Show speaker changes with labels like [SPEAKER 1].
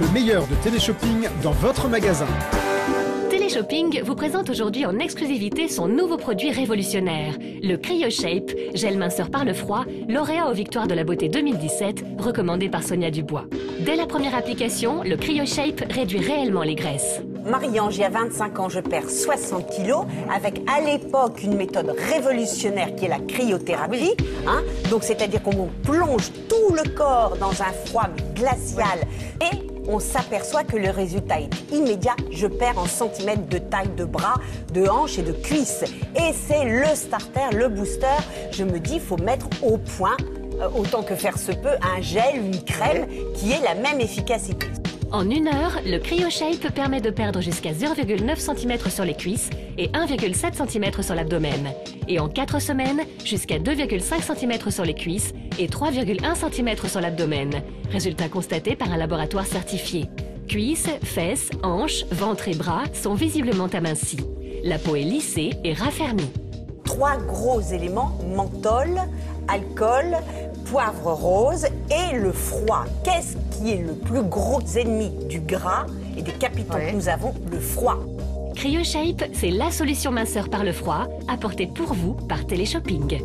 [SPEAKER 1] le meilleur de téléshopping dans votre magasin.
[SPEAKER 2] Téléshopping vous présente aujourd'hui en exclusivité son nouveau produit révolutionnaire, le CryoShape, gel minceur par le froid, lauréat aux Victoires de la Beauté 2017, recommandé par Sonia Dubois. Dès la première application, le CryoShape réduit réellement les graisses.
[SPEAKER 3] Marie-Ange, il y a 25 ans, je perds 60 kilos avec à l'époque une méthode révolutionnaire qui est la cryothérapie. Hein Donc, c'est-à-dire qu'on plonge tout le corps dans un froid glacial et on s'aperçoit que le résultat est immédiat. Je perds en centimètres de taille de bras, de hanches et de cuisses. Et c'est le starter, le booster. Je me dis, il faut mettre au point, euh, autant que faire se peut, un gel, une crème qui ait la même efficacité.
[SPEAKER 2] En une heure, le CryoShape permet de perdre jusqu'à 0,9 cm sur les cuisses et 1,7 cm sur l'abdomen. Et en 4 semaines, jusqu'à 2,5 cm sur les cuisses et 3,1 cm sur l'abdomen. Résultat constaté par un laboratoire certifié. Cuisses, fesses, hanches, ventre et bras sont visiblement amincis. La peau est lissée et raffermie.
[SPEAKER 3] Trois gros éléments, menthol, alcool, poivre rose et le froid. Qu'est-ce qui est le plus gros ennemi du gras et des capitaux que nous avons? Le froid.
[SPEAKER 2] CryoShape, c'est la solution minceur par le froid, apportée pour vous par Téléshopping.